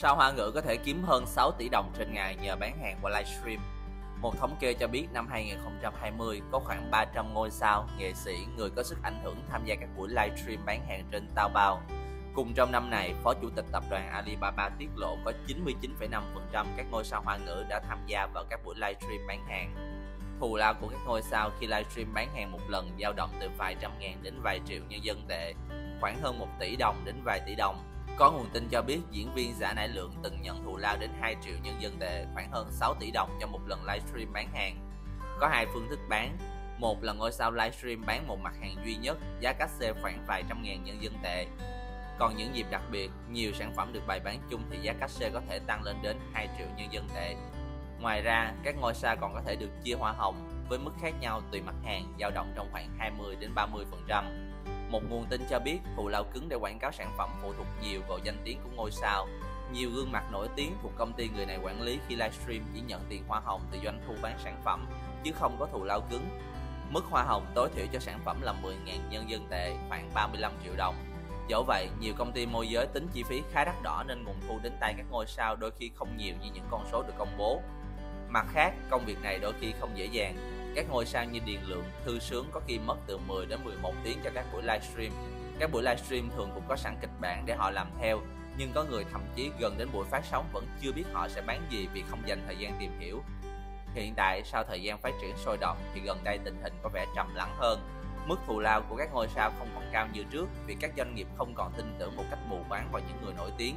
Sao Hoa ngữ có thể kiếm hơn 6 tỷ đồng trên ngày nhờ bán hàng qua livestream? Một thống kê cho biết năm 2020 có khoảng 300 ngôi sao, nghệ sĩ, người có sức ảnh hưởng tham gia các buổi livestream bán hàng trên Taobao. Cùng trong năm này, Phó Chủ tịch Tập đoàn Alibaba tiết lộ có 99,5% các ngôi sao Hoa ngữ đã tham gia vào các buổi livestream bán hàng. Thù lao của các ngôi sao khi livestream bán hàng một lần dao động từ vài trăm ngàn đến vài triệu nhân dân tệ, khoảng hơn 1 tỷ đồng đến vài tỷ đồng có nguồn tin cho biết diễn viên giả nải lượng từng nhận thù lao đến 2 triệu nhân dân tệ, khoảng hơn 6 tỷ đồng cho một lần livestream bán hàng. Có hai phương thức bán. Một là ngôi sao livestream bán một mặt hàng duy nhất, giá cách xe khoảng vài trăm ngàn nhân dân tệ. Còn những dịp đặc biệt, nhiều sản phẩm được bày bán chung thì giá cách xe có thể tăng lên đến 2 triệu nhân dân tệ. Ngoài ra, các ngôi sao còn có thể được chia hoa hồng với mức khác nhau tùy mặt hàng, dao động trong khoảng 20 đến 30%. Một nguồn tin cho biết thù lao cứng để quảng cáo sản phẩm phụ thuộc nhiều vào danh tiếng của ngôi sao. Nhiều gương mặt nổi tiếng thuộc công ty người này quản lý khi livestream chỉ nhận tiền hoa hồng từ doanh thu bán sản phẩm, chứ không có thù lao cứng. Mức hoa hồng tối thiểu cho sản phẩm là 10.000 nhân dân tệ, khoảng 35 triệu đồng. Dẫu vậy, nhiều công ty môi giới tính chi phí khá đắt đỏ nên nguồn thu đến tay các ngôi sao đôi khi không nhiều như những con số được công bố. Mặt khác, công việc này đôi khi không dễ dàng các ngôi sao như Điền Lượng, Thư Sướng có khi mất từ 10 đến 11 tiếng cho các buổi livestream. Các buổi livestream thường cũng có sẵn kịch bản để họ làm theo, nhưng có người thậm chí gần đến buổi phát sóng vẫn chưa biết họ sẽ bán gì vì không dành thời gian tìm hiểu. Hiện tại, sau thời gian phát triển sôi động thì gần đây tình hình có vẻ trầm lắng hơn. Mức thù lao của các ngôi sao không còn cao như trước vì các doanh nghiệp không còn tin tưởng một cách mù quáng vào những người nổi tiếng.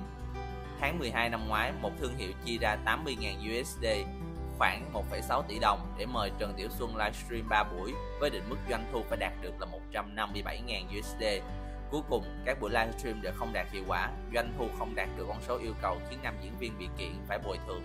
Tháng 12 năm ngoái, một thương hiệu chi ra 80.000 USD khoảng 1,6 tỷ đồng để mời Trần Tiểu Xuân livestream 3 buổi với định mức doanh thu phải đạt được là 157.000 USD. Cuối cùng, các buổi livestream đều không đạt hiệu quả, doanh thu không đạt được con số yêu cầu khiến nam diễn viên bị kiện phải bồi thường.